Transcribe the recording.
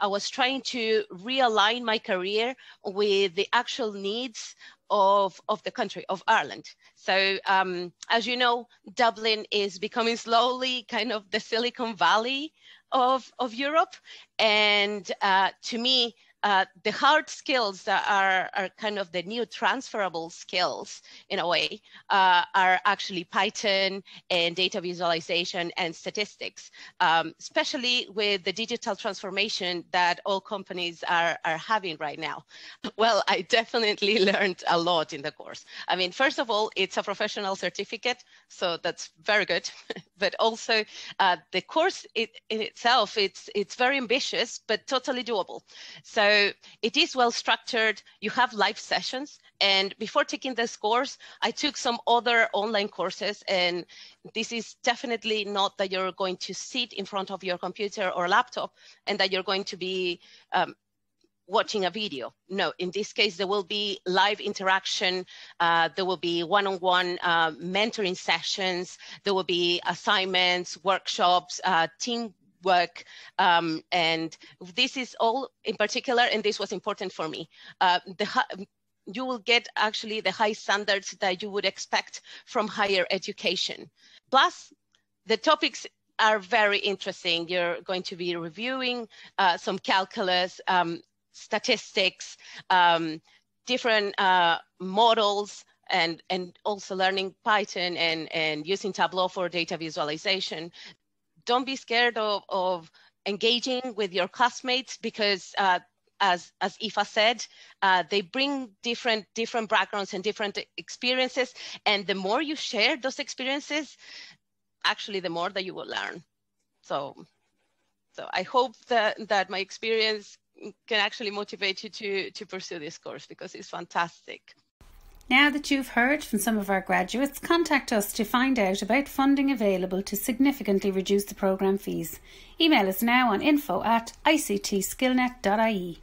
I was trying to realign my career with the actual needs of, of the country, of Ireland. So um, as you know, Dublin is becoming slowly kind of the Silicon Valley of, of Europe. And uh, to me, uh, the hard skills that are, are kind of the new transferable skills in a way uh, are actually Python and data visualization and statistics, um, especially with the digital transformation that all companies are, are having right now. Well, I definitely learned a lot in the course. I mean, first of all, it's a professional certificate, so that's very good. but also uh, the course it, in itself, it's, it's very ambitious, but totally doable. So so it is well structured. You have live sessions. And before taking this course, I took some other online courses. And this is definitely not that you're going to sit in front of your computer or laptop and that you're going to be um, watching a video. No, in this case, there will be live interaction. Uh, there will be one-on-one uh, mentoring sessions. There will be assignments, workshops, uh, team work. Um, and this is all in particular, and this was important for me. Uh, the, you will get actually the high standards that you would expect from higher education. Plus, the topics are very interesting. You're going to be reviewing uh, some calculus, um, statistics, um, different uh, models, and, and also learning Python and, and using Tableau for data visualization don't be scared of, of engaging with your classmates because uh, as as Aoife said, uh, they bring different different backgrounds and different experiences, and the more you share those experiences, actually, the more that you will learn. So, so I hope that that my experience can actually motivate you to to pursue this course because it's fantastic. Now that you've heard from some of our graduates, contact us to find out about funding available to significantly reduce the programme fees. Email us now on info at ictskillnet.ie.